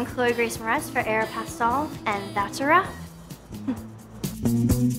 I'm Chloe Grace Moretz for Aeropostale, and that's a wrap.